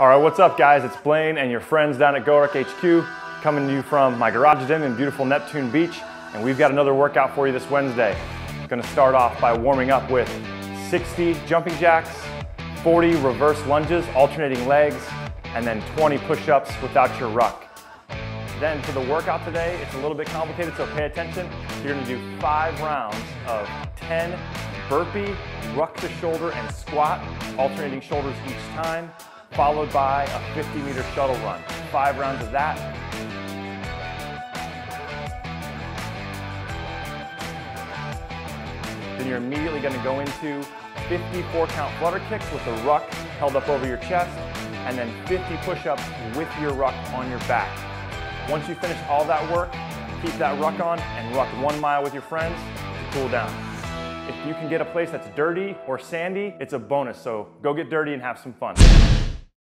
All right, what's up guys? It's Blaine and your friends down at GoRuck HQ coming to you from my garage gym in beautiful Neptune Beach. And we've got another workout for you this Wednesday. Gonna start off by warming up with 60 jumping jacks, 40 reverse lunges, alternating legs, and then 20 push-ups without your ruck. Then for the workout today, it's a little bit complicated, so pay attention. You're gonna do five rounds of 10 burpee, ruck to shoulder, and squat, alternating shoulders each time followed by a 50 meter shuttle run. Five rounds of that. Then you're immediately gonna go into 54 count flutter kicks with the ruck held up over your chest, and then 50 push-ups with your ruck on your back. Once you finish all that work, keep that ruck on and ruck one mile with your friends to cool down. If you can get a place that's dirty or sandy, it's a bonus, so go get dirty and have some fun.